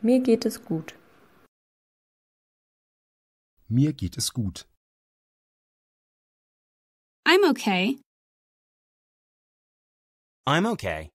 Mir geht es gut. Mir geht es gut. I'm okay. I'm okay.